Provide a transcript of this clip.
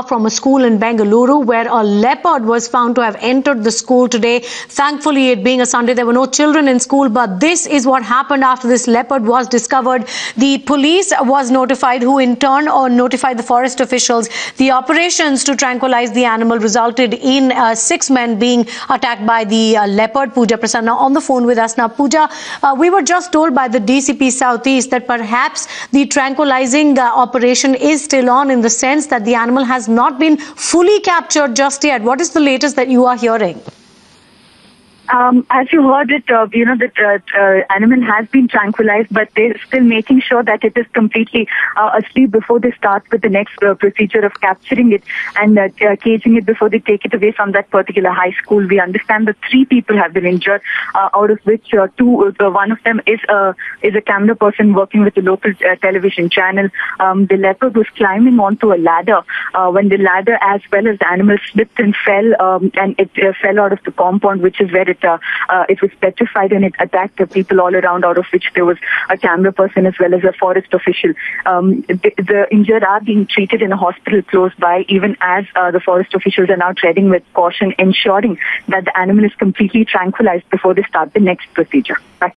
from a school in Bengaluru where a leopard was found to have entered the school today. Thankfully, it being a Sunday, there were no children in school, but this is what happened after this leopard was discovered. The police was notified, who in turn notified the forest officials. The operations to tranquilize the animal resulted in uh, six men being attacked by the uh, leopard. Pooja Prasanna on the phone with us now. Pooja, uh, we were just told by the DCP Southeast that perhaps the tranquilizing uh, operation is still on in the sense that the animal has has not been fully captured just yet. What is the latest that you are hearing? Um, as you heard it, uh, you know, the uh, uh, animal has been tranquilized, but they're still making sure that it is completely uh, asleep before they start with the next uh, procedure of capturing it and caging it before they take it away from that particular high school. We understand that three people have been injured, out of which two, one of them is a is a camera person working with the local television channel. Um, the leopard was climbing onto a ladder when the ladder, as well as the animal, slipped and fell, um, and it fell out of the compound, which is where it uh, uh, it was petrified and it attacked the people all around, out of which there was a camera person as well as a forest official. Um, the, the, injured are being treated in a hospital close by, even as uh, the forest officials are now treading with caution, ensuring that the animal is completely tranquilized before they start the next procedure. Back